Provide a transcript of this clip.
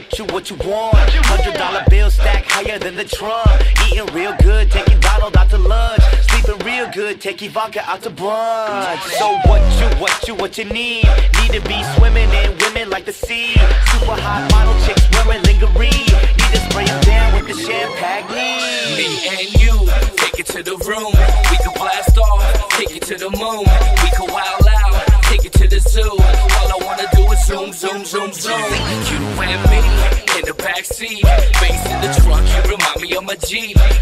what you, what you want. Hundred dollar bill stack higher than the trunk. Eating real good, taking Donald out to lunch. Sleeping real good, taking vodka out to brunch. So what you, what you, what you need? Need to be swimming in women like the sea. Super hot model chicks wearing lingerie. Need to spray 'em down with the champagne. Me and you, take it to the room. We can blast off, take it to the moon. We can wild out, take it to the zoo. All I wanna do is zoom, zoom, zoom, zoom. You and in the backseat, bass in the trunk. Remind me of my Jeep.